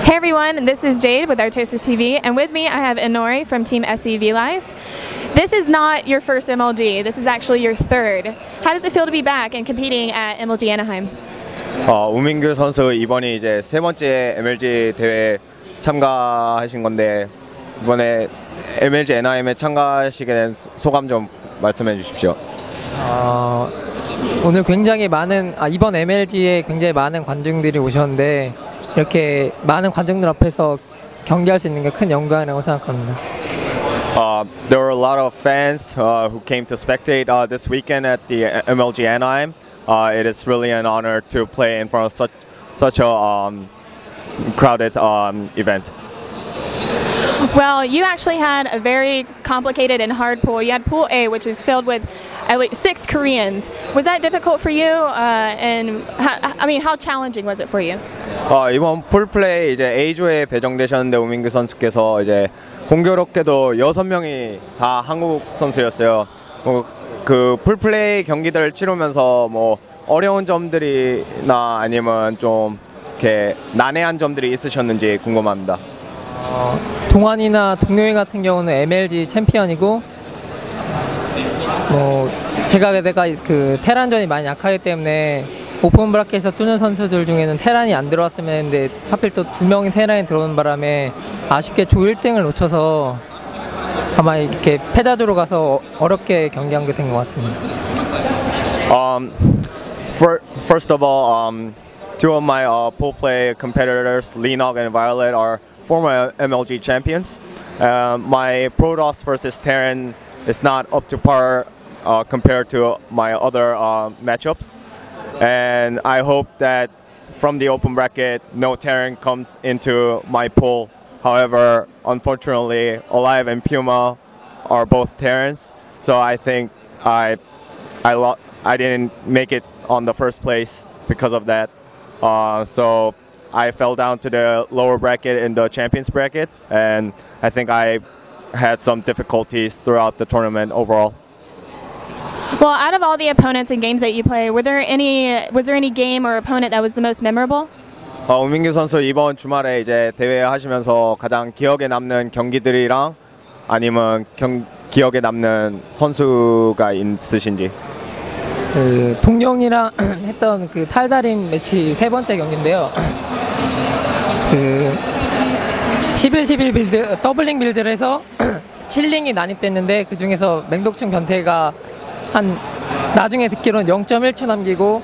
Hey everyone, this is Jade with Artosis TV, and with me I have Inori from Team SEV Life. This is not your first MLG, this is actually your third. How does it feel to be back and competing at MLG Anaheim? 어, 우민규 선수 이번이 이제 세 번째 MLG 대회 참가하신 건데 이번에 MLG NIM에 참가하시게 된 소- 소감 좀 말씀해 주십시오. 어, 오늘 굉장히 많은 아, 이번 MLG에 굉장히 많은 관중들이 오셨는데 이렇게 많은 관중들 앞에서 경기할 수 있는 게 큰 영광이라고 생각합니다. Uh, there were a lot of fans uh, who came to spectate uh, this weekend at the MLG Anaheim. Uh, it is really an honor to play in front of such such a um, crowded um, event. Well, you actually had a very complicated and hard pool. You had Pool A, which was filled with at least six Koreans. Was that difficult for you? Uh, and how, I mean, how challenging was it for you? 어, 이번 풀플레이 이제 A조에 배정되셨는데 우민규 선수께서 이제 공교롭게도 여섯 명이 다 한국 선수였어요. 뭐, 그 풀플레이 경기들을 치르면서 뭐 어려운 점들이나 아니면 좀 이렇게 난해한 점들이 있으셨는지 궁금합니다. 동환이나 동료인 같은 경우는 MLG 챔피언이고 뭐 제가 내가 그 테란전이 많이 약하기 때문에 오픈 브라켓에서 뜨는 선수들 중에는 테란이 안 들어왔으면 했는데 하필 또 두 명이 테란이 들어오는 바람에 아쉽게 조 1등을 놓쳐서 아마 이렇게 패자조로 가서 어렵게 경기한 게 된 것 같습니다. Um, for, first of all, um, two of my uh, pool play competitors, Lenog and Violet, are former MLG champions. Uh, my Protoss versus Terran is not up to par uh, compared to my other uh, matchups. And I hope that from the open bracket, no Terran comes into my pool. However, unfortunately, Alive and Puma are both Terrans. So I think I I lo- I didn't make it on the first place because of that. Uh, so I fell down to the lower bracket in the champions bracket, and I think I had some difficulties throughout the tournament overall. Well, out of all the opponents and games that you play, were there any was there any game or opponent that was the most memorable? 어, 우민규 선수 이번 주말에 이제 대회 하시면서 가장 기억에 남는 경기들이랑 아니면 경, 기억에 남는 선수가 있으신지. 그 통영이랑 했던 그 탈다림 매치 세 번째 경기인데요. 그 11, 11 빌드 더블링 빌드를 해서 7링이 난입됐는데 그 중에서 맹독충 변태가 한 나중에 듣기로는 0.1초 남기고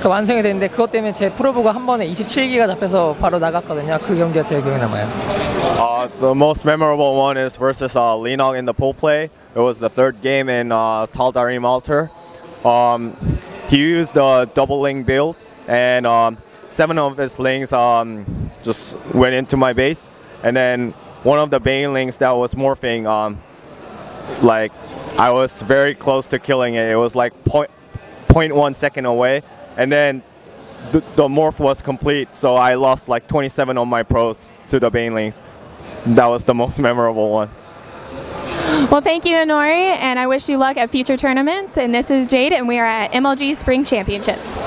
그 완성이 됐는데 그것 때문에 제 프로브가 한 번에 27기가 잡혀서 바로 나갔거든요. 그 경기가 제일 기억에 남아요. Uh, the most memorable one is versus uh, Leenock in the pole play. It was the third game in uh, Tal Darim Um, he used a double ling build and um, seven of his lings um, just went into my base. And then one of the Banelings that was morphing, um, like I was very close to killing it. It was like point, 0.1 second away. And then the, the morph was complete, so I lost like 27 on my pros to the Banelings. That was the most memorable one. Well, thank you, Inori, and I wish you luck at future tournaments. And this is Jade, and we are at MLG Spring Championships.